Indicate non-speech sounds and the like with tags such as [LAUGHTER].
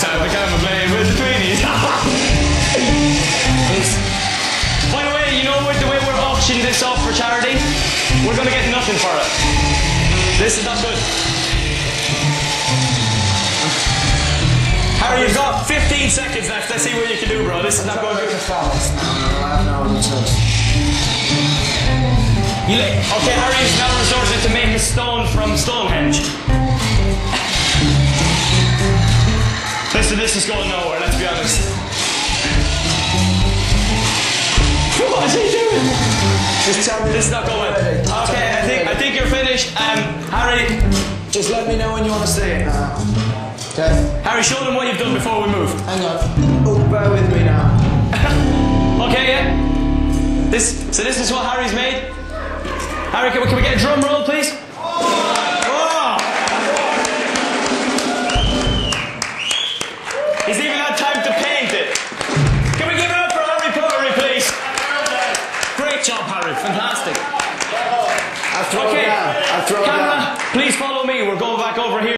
time I come and play with the Tweenies. [LAUGHS] By the way, you know what, the way we're auctioning this off for charity? We're gonna get nothing for it. This is not good. Harry, you've got 15 seconds left. Let's see what you can do, bro. This is not going good. You li- okay, Harry is now resorted to make a stone from Stonehenge. Listen, this is going nowhere, let's be honest. What is he doing? Just tell me. This is not going. Okay, I think I think you're finished. Um, Harry, Just let me know when you want to see it now. Okay. Harry, show them what you've done before we move. Hang on. Oh, bear with me now. [LAUGHS] Okay, yeah. This. So this is what Harry's made. Harry, can we, can we get a drum roll, job, Harry. Fantastic. I've thrown Okay. it down. I've thrown it down. Camera, please follow me. We're going back over here.